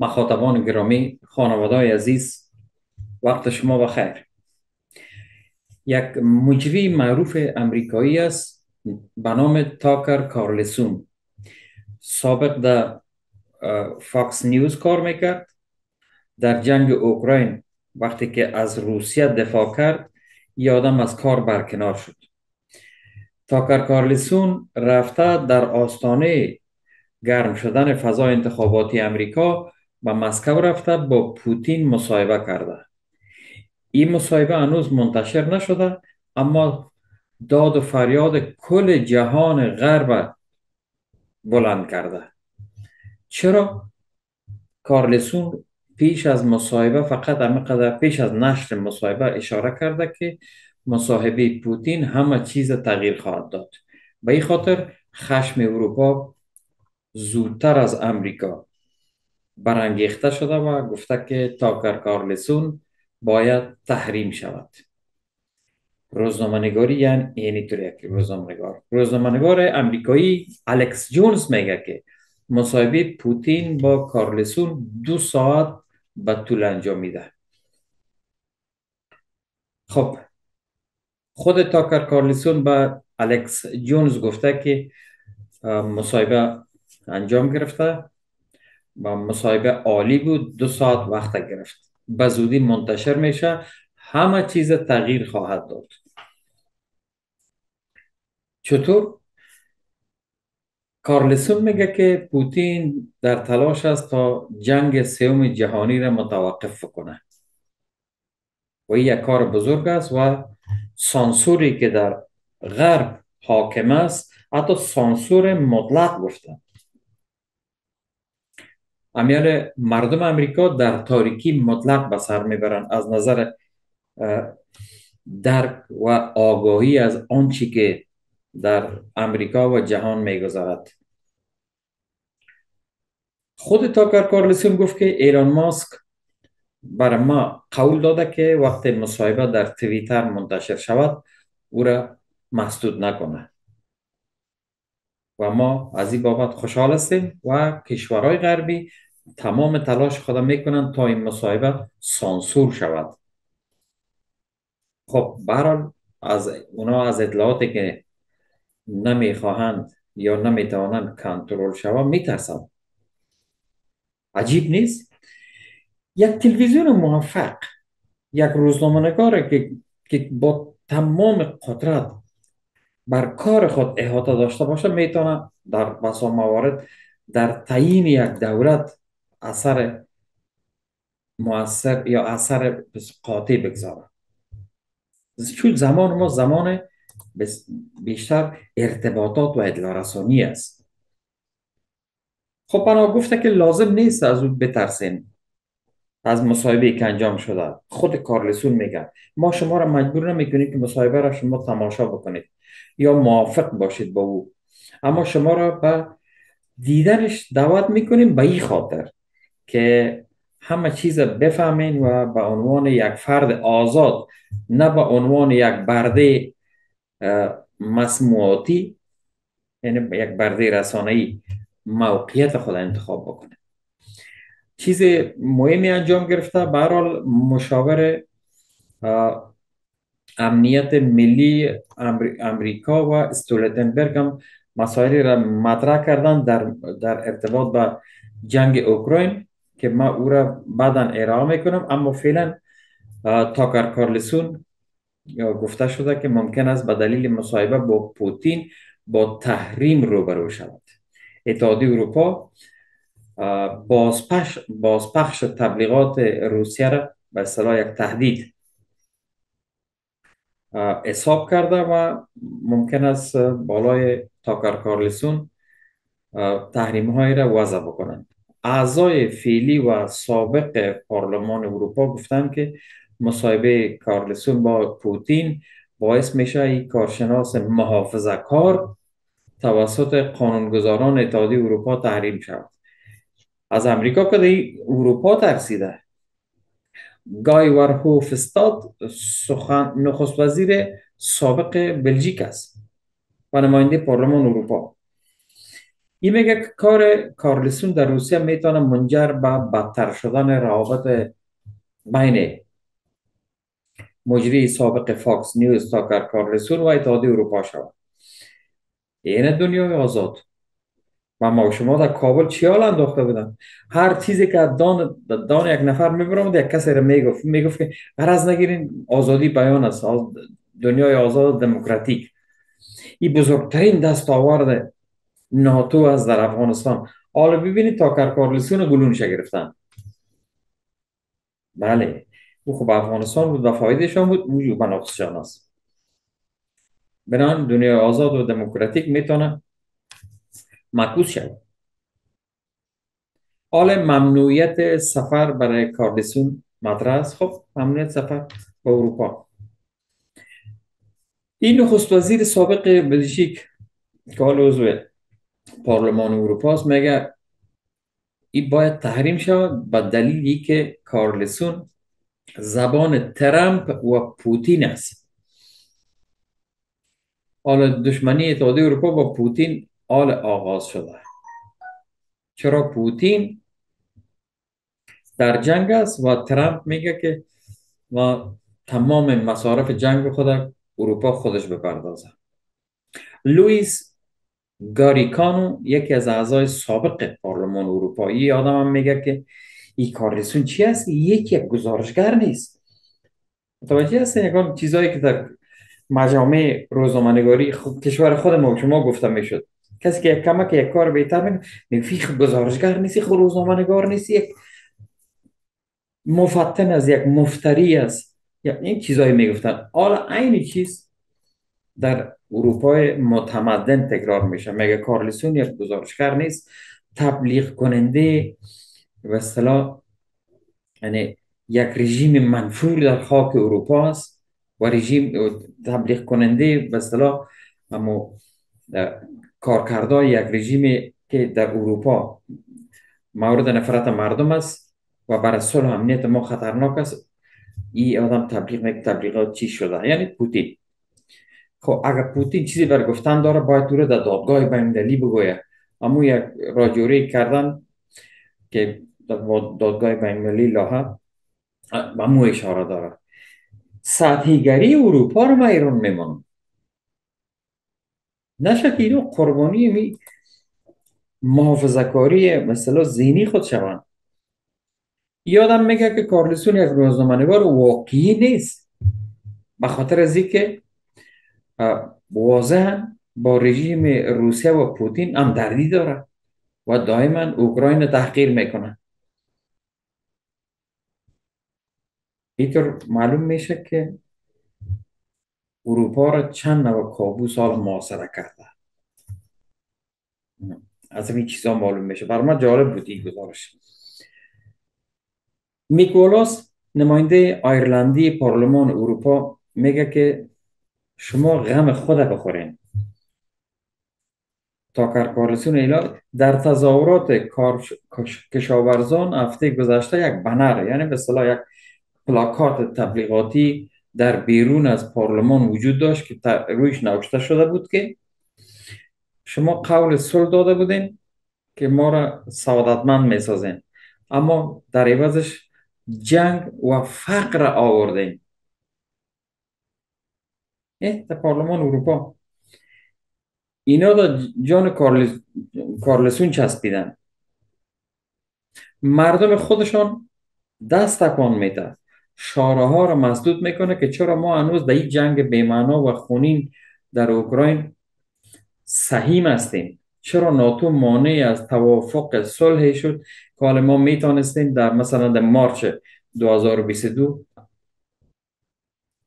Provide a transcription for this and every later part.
مخاطبان گرامی خانواده عزیز وقت شما بخیر. یک مجری معروف امریکایی است به نام تاکر کارلسون. سابق در فاکس نیوز کار می‌کرد. در جنگ اوکراین وقتی که از روسیه دفاع کرد یادم از کار برکنار شد. تاکر کارلسون رفته در آستانه گرم شدن فضای انتخاباتی امریکا به مسکو رفته با پوتین مصاحبه کرده. این مصاحبه هنوز منتشر نشده اما داد و فریاد کل جهان غرب بلند کرده. چرا؟ کارلسون پیش از مصاحبه فقط قدر پیش از نشر مصاحبه اشاره کرده که مصاحبه پوتین همه چیز تغییر خواهد داد. به این خاطر خشم اروپا زودتر از امریکا برانگیخته شده و گفته که تاکر کارلسون باید تحریم شود. روزنامه‌نگاری یعنی اینی طوری که روزنامه‌نگار. روزنامه‌نگار امریکایی الکس جونز میگه که مصاحبه پوتین با کارلسون دو ساعت به طول انجام میده. خب خود تاکر کارلسون به الکس جونز گفته که مصاحبه انجام گرفته. و مصاحبه عالی بود. دو ساعت وقت گرفت. به زودی منتشر میشه. همه چیز تغییر خواهد داد. چطور؟ کارلسون میگه که پوتین در تلاش است تا جنگ سوم جهانی را متوقف کنه. و یک کار بزرگ است و سانسوری که در غرب حاکم است حتی سانسور مطلق گفتن. امیال مردم امریکا در تاریکی مطلق به سر می‌برن از نظر درک و آگاهی از آنچه که در امریکا و جهان می‌گذارد خود تاکر کارلسون گفت که ایران ماسک بر ما قول داده که وقت مصاحبه در تویتر منتشر شود او را مسدود نکنه. و ما از این بابت خوشحال هستیم و کشورهای غربی تمام تلاش خود می‌کنند تا این مصاحبه سانسور شود. خب برحال از اونا از اطلاعاتی که نمی‌خواهند یا نمی‌توانند کنترل شود میترسند عجیب نیست؟ یک تلویزیون موفق یک روزنامه که که با تمام قدرت بر کار خود احاطه داشته باشه می‌تونه در بسا موارد در تعیین یک دولت اثر مؤثر یا اثر قاطع بگذاره چون زمان ما زمان بیشتر ارتباطات و اطلاع رسانی است. خب بنا گفته که لازم نیست از او بترسین از مصاحبه که انجام شده. خود کارلسون میگه ما شما را مجبور نمی‌کنیم که مصاحبه را شما تماشا بکنید یا موافق باشید با او. اما شما را به دیدنش دعوت می‌کنیم به این خاطر. که همه چیز بفهمین و به عنوان یک فرد آزاد نه به عنوان یک برده مسموعاتی یعنی یک برده رسانه‌ای موقعیت خود انتخاب بکنه. چیز مهمی انجام گرفته برحال مشاور امنیت ملی امریکا و استولتنبرگ هم مسائلی را مطرح کردن در, در ارتباط با جنگ اوکراین. که ما او را بعدا ارائه می‌کنم. اما فعلا تاکر کارلسون گفته شده که ممکن است به دلیل مصاحبه با پوتین با تحریم روبرو شود. اتحادیه اروپا بازپخش, بازپخش تبلیغات روسیه را به اصطلاح یک تهدید حساب کرده و ممکن است بالای تاکر کارلسون تحریم های را وضع بکنند. اعضای فعلی و سابق پارلمان اروپا گفتند که مصاحبه کارلسون با پوتین باعث میشه این کارشناس محافظه کار توسط قانونگذاران اتحادیه اروپا تحریم شود. از امریکا که اروپا ترسیده. گای ورهوفستاد سخن نخست وزیر سابق بلژیک است و نماینده پارلمان اروپا. این میگه کار کارلسون در روسیه می‌تونه منجر به بدتر شدن روابط بین مجری سابق فاکس نیوز تاکر کارلسون و اتحادیه اروپا شود. این دنیای آزاد. و ما شما در کابل چی حال انداخته بودن؟ هر چیزی که دان, دان یک نفر می‌برم یک کسی رو می‌گفت می‌گفت که از نگیرین آزادی بیان است. دنیای آزاد دموکراتیک. این بزرگترین دستاورد ناتو از در افغانستان. حالا ببینید تا کارلسون گلونش گرفتن. بله. او خب افغانستان بود و فایدهشان بود. وجود بناقصشان است. بنان دنیای آزاد و دموکراتیک می‌تونه معکوس شد حال ممنوعیت سفر برای کاردسون است خب ممنوعیت سفر به اروپا. این نخست وزیر سابق بلژیک عضو پارلمان اروپا است میگه این باید تحریم شود؟ به دلیلی که کارلسون زبان ترامپ و پوتین است. حالا دشمنی اتحادیه اروپا با پوتین آل آغاز شده. چرا پوتین در جنگ است و ترامپ میگه که ما تمام مصارف جنگ خود اروپا خودش بپردازه. لوئیس گاریکانو یکی از اعضای سابق پارلمان اروپایی آدم هم میگه که این کارلسون چی است؟ یکی یک گزارشگر نیست. متوجه هستین؟ چیزایی که در مجامع روزنامه‌نگاری کشور خود ما شما گفته می‌شد. کسی که کمک یک کار بهتر میگه گزارشگر نیستی خود روزنامه نگار نیستی یک مفتن از یک مفتری است یا این چیزایی می‌گفتن. حالا عین چیز در اروپای متمدن تکرار میشه. مگه کارلسون یک گزارشگر نیست؟ تبلیغ کننده و یعنی یک رژیم منفور در خاک اروپا است و رژیم تبلیغ کننده به اصطلاح اما کارکردهای یک رژیمی که در اروپا مورد نفرت مردم است و برای صلح امنیت ما خطرناک است. این آدم تبلیغ می‌کنه تبلیغات چی شده؟ یعنی پوتین. خب اگر پوتین چیزی بر گفتن داره باید دوره در دادگاه بین‌المللی بگویه اما یک راجوری کردن که دادگاه بین‌المللی به اشاره داره. سطحیگری اروپا رو ما ایران میمانم نشه که اینو قربانی می محافظه کاری مثلا زینی خود شوند. یادم میگه که کارلسون یک روزنامه‌نگار واقعی نیست. به خاطر از اینکه واضحا با رژیم روسیه و پوتین هم دردی داره و دائما اوکراین تحقیر می‌کنه. اینطور معلوم میشه که اروپا را چند نوع کابوس سال معاصره کرده. از این چیزا معلوم میشه. برای من جالب بود این گزارش. میکولاس نماینده آیرلندی پارلمان اروپا میگه که شما غم خود بخورین. تا کارلسون ایلا در تظاهرات کشاورزان هفته گذشته یک بنر یعنی به صلاح یک پلاکارت تبلیغاتی در بیرون از پارلمان وجود داشت که رویش نوشته شده بود که شما قول صلح داده بودین که ما را سعادتمند می‌سازین. اما در عوضش جنگ و فقر آوردین. در پارلمان اروپا. اینا دا جان کارلسون چسبیدن. مردم خودشان دست تکان میده شاره ها را مسدود می‌کنه که چرا ما هنوز در این جنگ بیمعنا و خونین در اوکراین سهیم هستیم. چرا ناتو مانع از توافق صلح شد که حالا ما می‌تونستیم در مثلا در مارچ 2022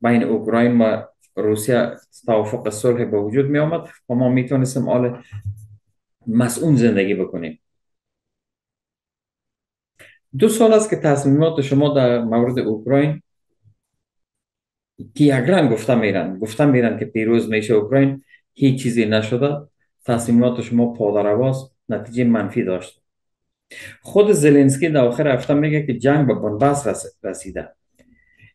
بین اوکراین و روسیه توافق صلح به وجود می آمد و ما می‌تونستیم حال مسئول زندگی بکنیم. دو سال است که تصمیمات شما در مورد اوکراین که یک رنگ گفته میرن. گفته میرن که پیروز میشه اوکراین. هیچ چیزی نشده. تصمیمات شما پادرواز نتیجه منفی داشت. خود زلنسکی در آخر هفته میگه که جنگ به بنبست رسیده.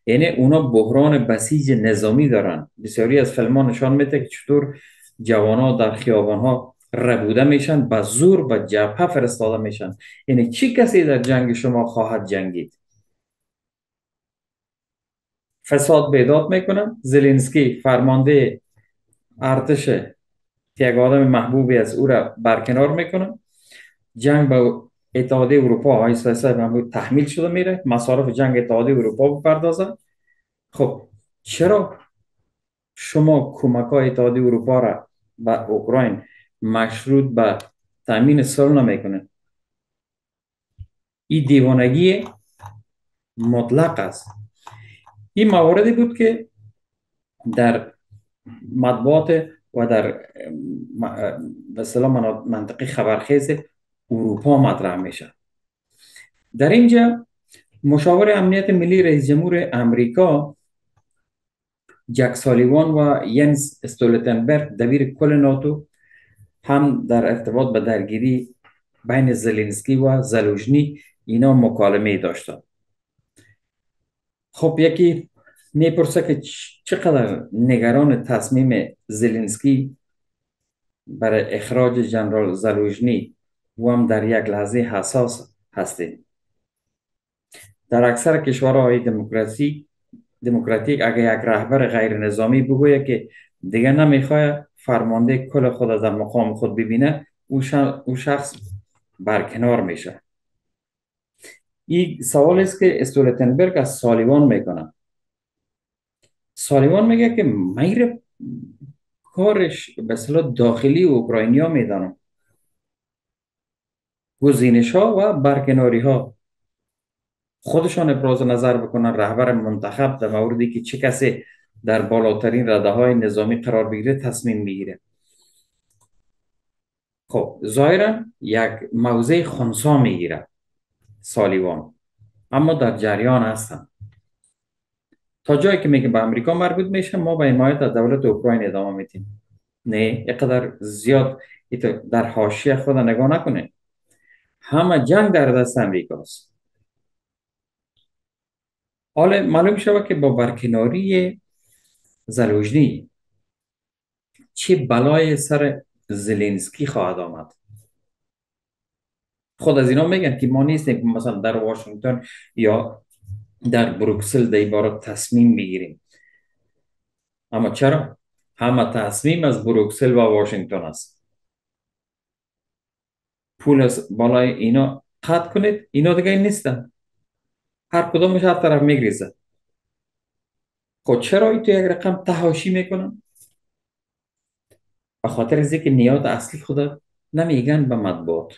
یعنی اونا بحران بسیج نظامی دارن. بسیاری از فیلم ها نشان میده که چطور جوان ها در خیابان ها ربوده میشن به زور به جبهه فرستاده میشن. یعنی چی کسی در جنگ شما خواهد جنگید؟ فساد بیداد می‌کنن. زلنسکی فرمانده ارتش که یک آدم محبوبی از او را برکنار می‌کنن. جنگ به اتحادیه اروپا آیسته محبوب تحمیل شده میره مصارف جنگ اتحادیه اروپا بپردازن. خب چرا شما کمک های اتحادیه اروپا را به اوکراین مشروط به تامین صلح نمی‌کنه؟ این دیوانگی مطلق است. این مواردی بود که در مطبوعات و در به منطقه خبرخیز اروپا مطرح میشه در اینجا مشاور امنیت ملی رئیس جمهور امریکا جک سالیوان و ینس استولتنبرگ دبیر کل ناتو هم در ارتباط به درگیری بین زلینسکی و زلوژنی اینا مکالمه داشتن خب یکی می‌پرسه که چقدر نگران تصمیم زلینسکی برای اخراج جنرال زلوژنی و هم در یک لحظه حساس هستید در اکثر کشورهای دموکراسی دموکراتیک اگر یک رهبر غیر نظامی بگوید که دیگه نمی‌خواد فرمانده کل خود در مقام خود ببینه او شخص برکنار میشه. این سوال است که استولتنبرگ از سالیوان می‌کنه. سالیوان میگه که میر کارش به داخلی اوکراینیا می‌دانم گزینش ها و برکناری ها خودشان ابراز نظر بکنن رهبر منتخب در موردی که چه کسی در بالاترین رده های نظامی قرار بگیره تصمیم می‌گیره. خب ظاهرا یک موضع خونسا می‌گیره سالیوان. اما در جریان هستن. تا جایی که میگه به امریکا مربوط میشه ما به حمایت از دولت اوکراین ادامه میدیم. نه اینقدر زیاد در حاشیه خود نگاه نکنه همه جنگ در دست امریکاست. حالا معلوم شود که با برکناری زلوجنی چه بلای سر زلنسکی خواهد آمد؟ خود از اینا میگن که ما نیستیم که مثلا در واشنگتن یا در بروکسل در این تصمیم بگیریم. اما چرا؟ همه تصمیم از بروکسل و واشنگتن است. پول از بالای اینا قطع کنید. اینا دیگه نیستن. هر کدومش هر طرف میگریزه. خب چرا تو یک رقم تهاشی می‌کنن؟ به خاطر از که نیات اصلی خدا نمیگن به مطبوعات.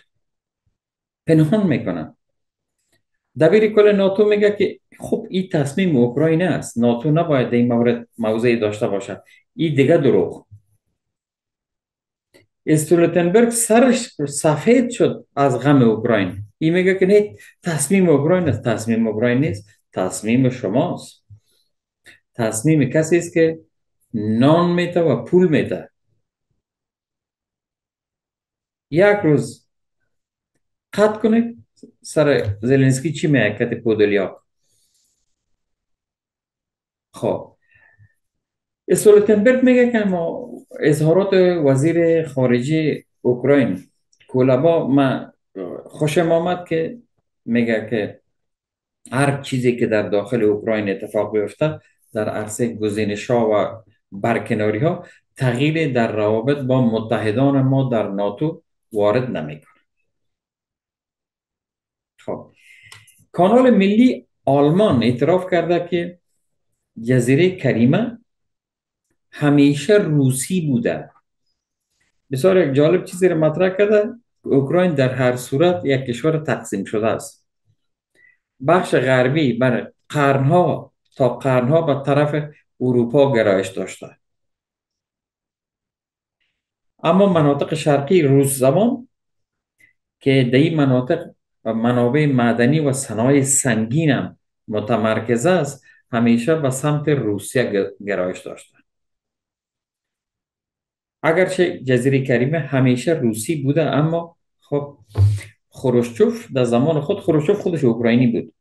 پنهان می‌کنن. دبیر کل ناتو میگه که خب این تصمیم اوکراین است. ناتو نباید این مورد موضعی داشته باشد. این دیگه دروغ. استولتنبرگ سرش سفید شد از غم اوکراین این میگه که نه تصمیم اوکراین است تصمیم اوکراین نیست تصمیم شماست تصمیم کسی است که نان میته و پول میته یک روز قطع کنه سر زلنسکی چی میگه کت پودلیا خب استولتنبرگ میگه که ما اظهارات وزیر خارجی اوکراین کولابا من خوشم آمد که میگه که هر چیزی که در داخل اوکراین اتفاق بیفته در عرصه گزینش ها و برکناری ها تغییر در روابط با متحدان ما در ناتو وارد نمی‌کنه. خب کانال ملی آلمان اعتراف کرده که جزیره کریمه همیشه روسی بوده بسیار یک جالب چیزی رو مطرح کرده. اوکراین در هر صورت یک کشور تقسیم شده است. بخش غربی بر قرنها تا قرنها به طرف اروپا گرایش داشته. اما مناطق شرقی روس زمان که در این مناطق منابع معدنی و صنایع سنگین هم متمرکز است همیشه به سمت روسیه گرایش داشته. اگرچه جزیره کریمه همیشه روسی بوده اما خب خروشچوف در زمان خود خروشچوف خودش اوکراینی بود.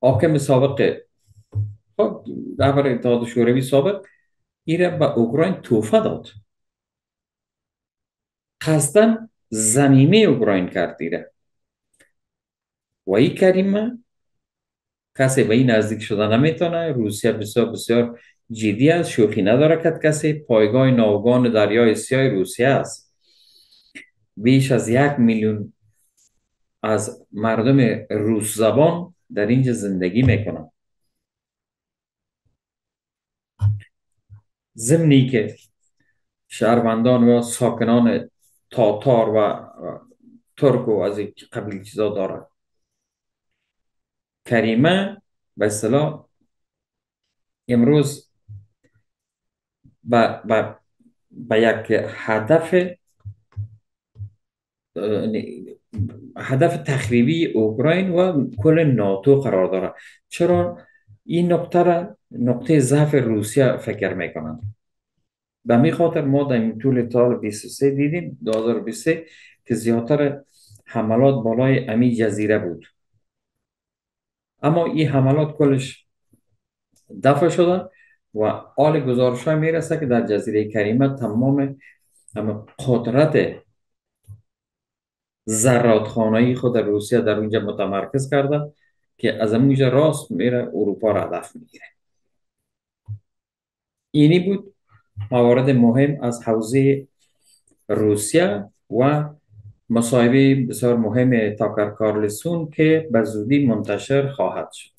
حاکم سابق خب رهبر اتحاد شوروی سابق ایره به اوکراین توفه داد. قصدن زمینه اوکراین کرد دیره و این کریمه کسی به این نزدیک شده نمی‌تونه. روسیه بسیار بسیار جدی است شوخی نداره که کسی پایگاه ناوگان دریای سیاه روسیه است. بیش از یک میلیون از مردم روس زبان در اینجا زندگی می‌کنن. زمینی که شهروندان و ساکنان تاتار و ترک و از این قبیل چیزا داره کریمه به اصطلاح امروز به یک هدف هدف تخریبی اوکراین و کل ناتو قرار داره چرا این نقطه را نقطه ضعف روسیه فکر می‌کنند به می خاطر ما در این طول سال 23 دیدیم 2023 که زیادتر حملات بالای امی جزیره بود اما این حملات کلش دفع شدن و آل گزارش های می‌رسه که در جزیره کریمه تمام قدرت زرادخانه خود روسیه در اونجا متمرکز کرده که از اونجا راست میره اروپا را هدف می‌گیره. اینی بود موارد مهم از حوزه روسیه و مصاحبه بسیار مهم تاکر کارلسون که به زودی منتشر خواهد شد.